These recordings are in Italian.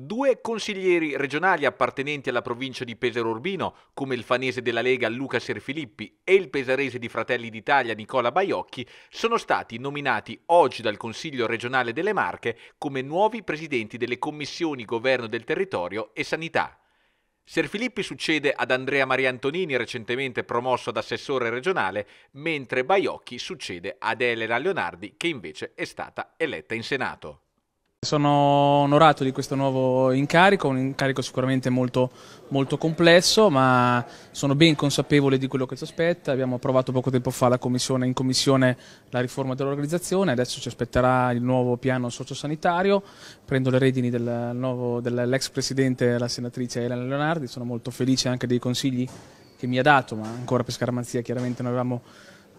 Due consiglieri regionali appartenenti alla provincia di Pesaro Urbino, come il fanese della Lega Luca Serfilippi e il pesarese di Fratelli d'Italia Nicola Baiocchi, sono stati nominati oggi dal Consiglio regionale delle Marche come nuovi presidenti delle commissioni Governo del Territorio e Sanità. Serfilippi succede ad Andrea Maria Antonini, recentemente promosso ad assessore regionale, mentre Baiocchi succede ad Elena Leonardi, che invece è stata eletta in Senato. Sono onorato di questo nuovo incarico, un incarico sicuramente molto, molto, complesso, ma sono ben consapevole di quello che ci aspetta. Abbiamo approvato poco tempo fa commissione, in commissione la riforma dell'organizzazione, adesso ci aspetterà il nuovo piano sociosanitario. Prendo le redini dell'ex presidente, la senatrice Elena Leonardi, sono molto felice anche dei consigli che mi ha dato, ma ancora per scaramanzia chiaramente non avevamo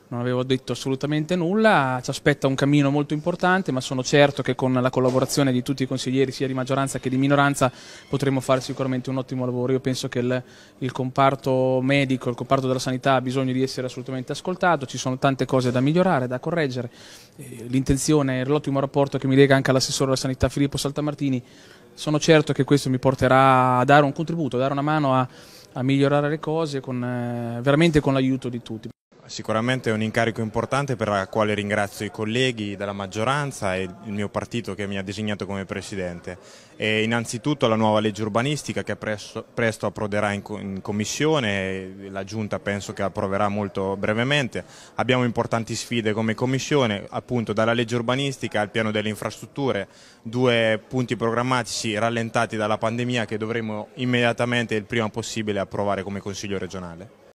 non avevo detto assolutamente nulla, ci aspetta un cammino molto importante, ma sono certo che con la collaborazione di tutti i consiglieri, sia di maggioranza che di minoranza, potremo fare sicuramente un ottimo lavoro. Io penso che il, il comparto medico, il comparto della sanità ha bisogno di essere assolutamente ascoltato, ci sono tante cose da migliorare, da correggere. L'intenzione e l'ottimo rapporto che mi lega anche all'assessore della sanità Filippo Saltamartini, sono certo che questo mi porterà a dare un contributo, a dare una mano a, a migliorare le cose con, eh, veramente con l'aiuto di tutti. Sicuramente è un incarico importante per il quale ringrazio i colleghi della maggioranza e il mio partito che mi ha designato come Presidente. E innanzitutto la nuova legge urbanistica che presto, presto approderà in, in Commissione, la Giunta penso che approverà molto brevemente. Abbiamo importanti sfide come Commissione, appunto dalla legge urbanistica al piano delle infrastrutture, due punti programmatici rallentati dalla pandemia che dovremo immediatamente il prima possibile approvare come Consiglio regionale.